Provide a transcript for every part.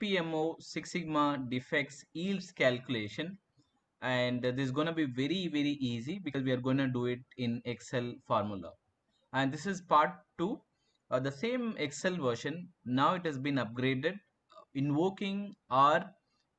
DPMO Six Sigma defects yields calculation. And this is going to be very very easy because we are going to do it in Excel formula. And this is part 2 uh, the same Excel version now it has been upgraded invoking or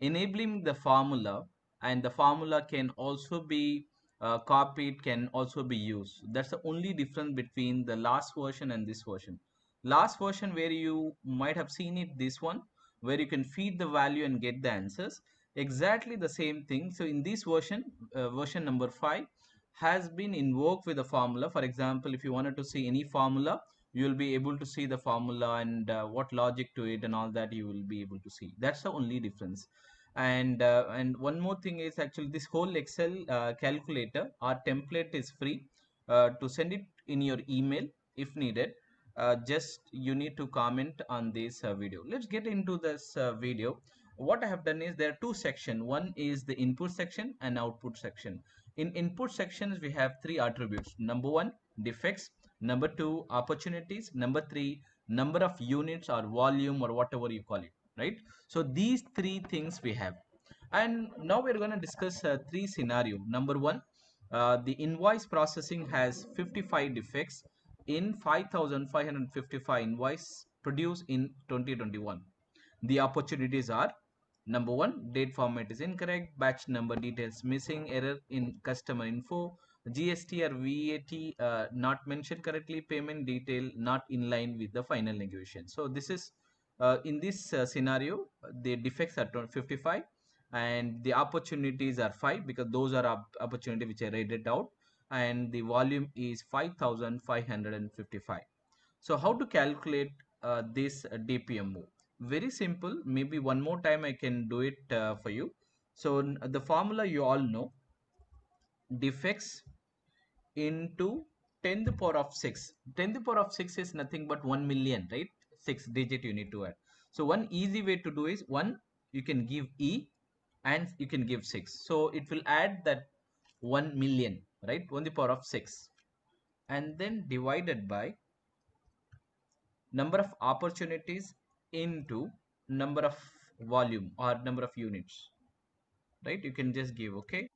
enabling the formula. And the formula can also be uh, copied can also be used. That's the only difference between the last version and this version. Last version where you might have seen it this one where you can feed the value and get the answers. Exactly the same thing. So in this version uh, version number 5 has been invoked with a formula. For example if you wanted to see any formula you will be able to see the formula and uh, what logic to it and all that you will be able to see. That's the only difference. And uh, and one more thing is actually this whole excel uh, calculator our template is free uh, to send it in your email if needed uh, just you need to comment on this uh, video. Let's get into this video. What i have done is there are two sections one is the input section and output section. In input sections we have three attributes. Number one defects. Number two opportunities. Number three number of units or volume or whatever you call it right? So these three things we have. And now we're going to discuss uh, three scenario. Number one uh, the invoice processing has 55 defects in 5555 invoice produced in 2021 the opportunities are number one date format is incorrect batch number details missing error in customer info gst or vat uh, not mentioned correctly payment detail not in line with the final negotiation. So this is uh, in this uh, scenario the defects are 55 and the opportunities are 5 because those are op opportunity which I rated out and the volume is 5555 so how to calculate uh, this DPMO very simple. Maybe one more time I can do it uh, for you. So the formula you all know defects into 10 to the power of 6 10 to the power of 6 is nothing but 1 million right? 6 digit you need to add. So one easy way to do is one you can give e and you can give 6 so it will add that 1 million right? 1 the power of 6 and then divided by number of opportunities into number of volume or number of units right? You can just give okay?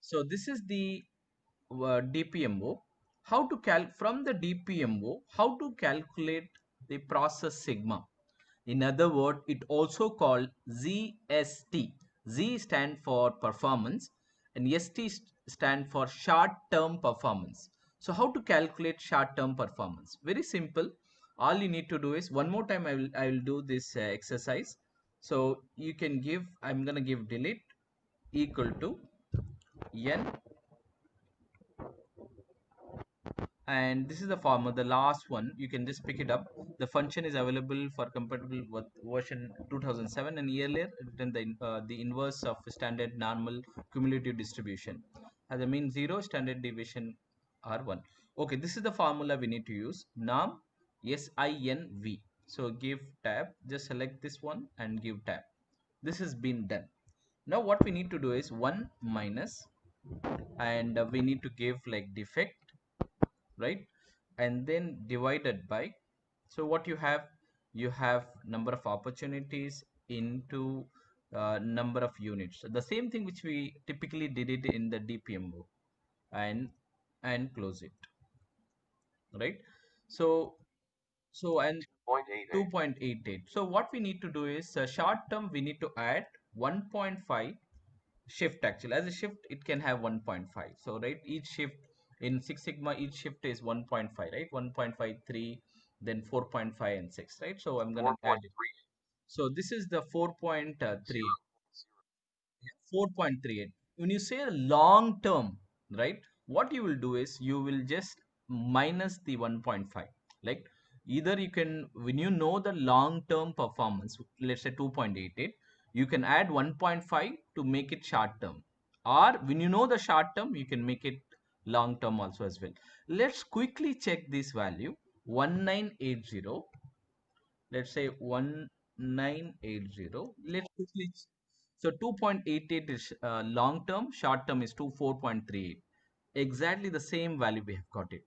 So this is the uh, dpmo how to cal from the dpmo how to calculate the process sigma. In other words, it also called ZST. Z stand for performance and ST stand for short term performance. So how to calculate short term performance? Very simple. All you need to do is one more time I will I will do this uh, exercise. So you can give I'm gonna give delete equal to n and this is the formula the last one. You can just pick it up. The function is available for compatible with version 2007 and earlier written the uh, the inverse of standard normal cumulative distribution. As a mean zero standard deviation r1 okay this is the formula we need to use. Norm sinv so give tab. Just select this one and give tab. This has been done. Now what we need to do is 1 minus and uh, we need to give like defect right? And then divided by so what you have? You have number of opportunities into uh, number of units. So the same thing which we typically did it in the dpmo and and close it right? So so and 2.88 so what we need to do is uh, short term we need to add 1.5 shift actually. As a shift it can have 1.5 so right each shift in Six Sigma each shift is 1.5 right? 1.53 then 4.5 and 6 right? So I'm gonna add it. so this is the 4.3 uh, 4.38 when you say long term right what you will do is you will just minus the 1.5 like either you can when you know the long term performance let's say 2.88 you can add 1.5 to make it short term. Or when you know the short term you can make it long term also as well. Let's quickly check this value 1980. Let's say 1980. Let's quickly. So 2.88 is uh, long term, short term is 24.38. Exactly the same value we have got it,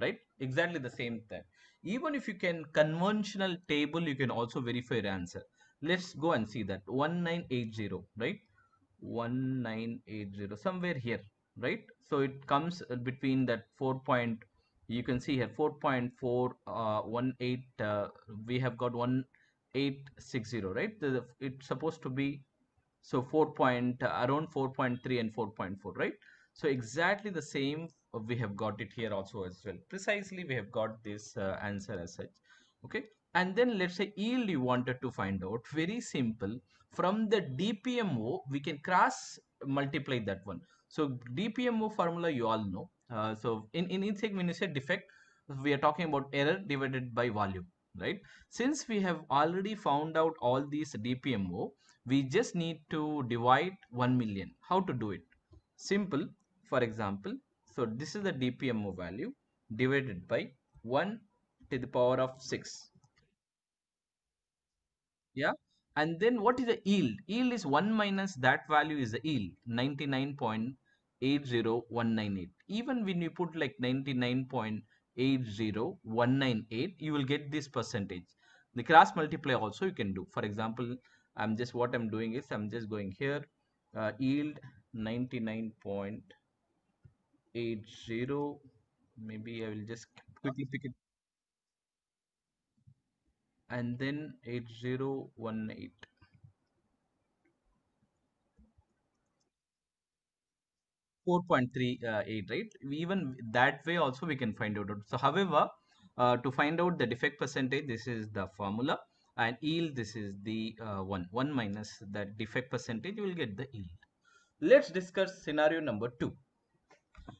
right? Exactly the same thing. Even if you can conventional table, you can also verify your answer. let's go and see that 1980 right 1980 somewhere here right? So it comes between that 4 point you can see here 4.4 uh, uh, we have got 1860 right? The, it's supposed to be so 4 point uh, around 4.3 and 4.4 right? So exactly the same uh, we have got it here also as well. Precisely we have got this uh, answer as such okay? And then let's say yield you wanted to find out very simple from the dpmo we can cross multiply that one so dpmo formula you all know. Uh, so in in insect when you say defect we are talking about error divided by volume right? Since we have already found out all these dpmo we just need to divide 1 million. How to do it? Simple. For example so this is the dpmo value divided by 1 to the power of 6 yeah and then what is the yield? Yield is 1 minus that value is the yield 99.80198 even when you put like 99.80198 you will get this percentage. The cross multiply also you can do. For example i'm just what i'm doing is i'm just going here uh, yield 99.80 maybe i will just quickly pick it and then 8018 4.38 uh, right? Even that way also we can find out. So however uh, to find out the defect percentage this is the formula. And yield this is the uh, one. One minus that defect percentage you will get the yield. Let's discuss scenario number two.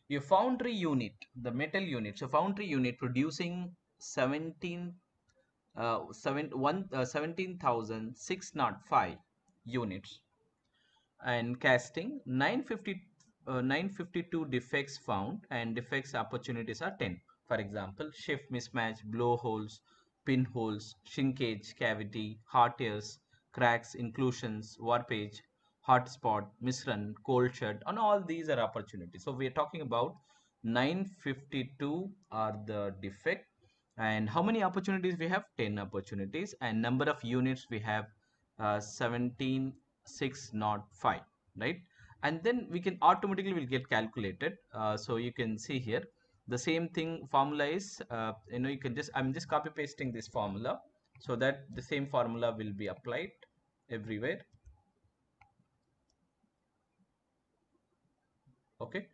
Your foundry unit the metal unit. So foundry unit producing 17 uh, seven, one, uh, 17,605 units. And casting 950 uh, 952 defects found and defects opportunities are 10 for example shift mismatch blowholes pinholes shrinkage cavity hot tears cracks inclusions warpage hot spot misrun cold shut and all these are opportunities. So we are talking about 952 are the defect and how many opportunities we have? 10 opportunities. And number of units we have uh, 17605 right? And then we can automatically will get calculated. Uh, so you can see here the same thing formula is uh, you know you can just i'm just copy pasting this formula so that the same formula will be applied everywhere. Okay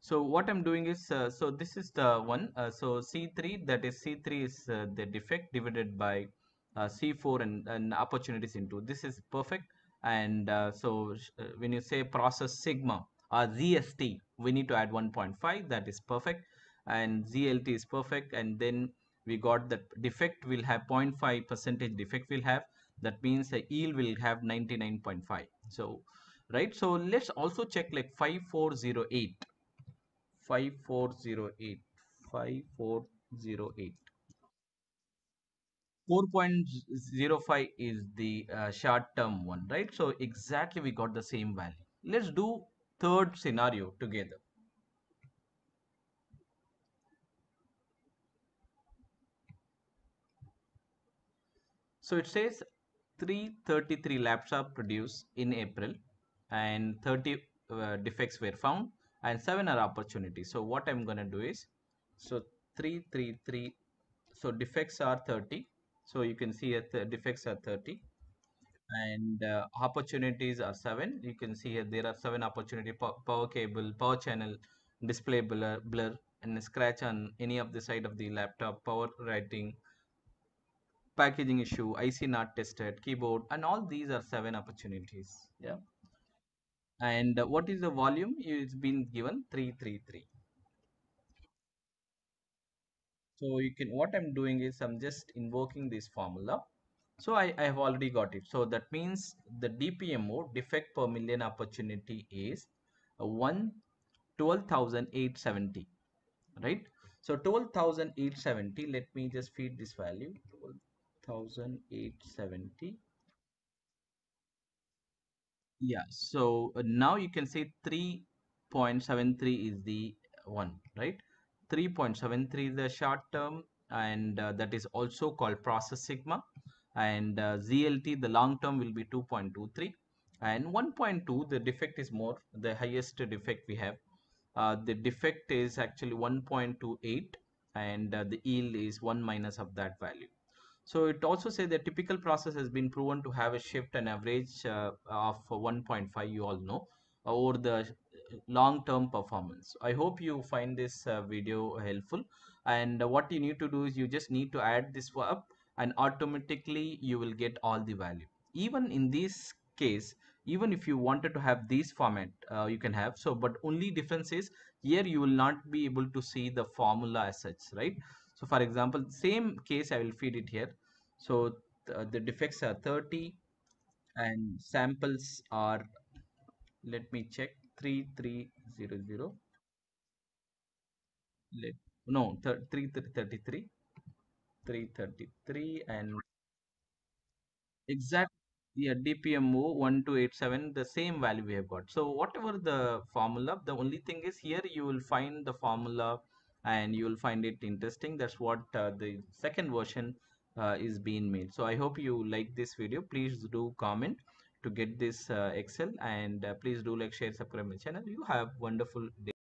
so what i'm doing is uh, so this is the one uh, so c3 that is c3 is uh, the defect divided by uh, c4 and, and opportunities into. This is perfect. And uh, so uh, when you say process sigma or zst we need to add 1.5 that is perfect. And zlt is perfect. And then we got that defect will have 0.5 percentage defect will have. That means the yield will have 99.5 so right? So let's also check like 5408 5408 5408 4.05 is the uh, short term one right? So exactly we got the same value. Let's do third scenario together. So it says 333 laptop produced in april and 30 uh, defects were found and 7 are opportunities. So what i'm going to do is so 333 so defects are 30 so you can see the defects are 30 and uh, opportunities are 7 you can see here there are 7 opportunity power cable power channel display blur, blur and scratch on any of the side of the laptop power rating packaging issue ic not tested keyboard and all these are 7 opportunities. Yeah and what is the volume it's been given? 333 so you can what i'm doing is i'm just invoking this formula. So I, I have already got it. So that means the dpmo defect per million opportunity is uh, 1 12870 right? So 12870 let me just feed this value 12870 yeah so uh, now you can say 3.73 is the one right? 3.73 is the short term and uh, that is also called process sigma and uh, ZLT the long term will be 2.23 and 1.2 the defect is more the highest defect we have. Uh, the defect is actually 1.28 and uh, the yield is 1 minus of that value so it also says the typical process has been proven to have a shift and average uh, of 1.5 you all know over the long term performance. I hope you find this uh, video helpful. And what you need to do is you just need to add this up and automatically you will get all the value. Even in this case even if you wanted to have this format uh, you can have. So but only difference is here you will not be able to see the formula as such right? So for example same case i will feed it here. So th the defects are 30 and samples are let me check 3300 let no 333 333 and exact yeah dpmo 1287 the same value we have got. So whatever the formula the only thing is here you will find the formula and you will find it interesting. That's what uh, the second version uh, is being made. So i hope you like this video. Please do comment to get this uh, excel and uh, please do like share subscribe my channel. You have wonderful day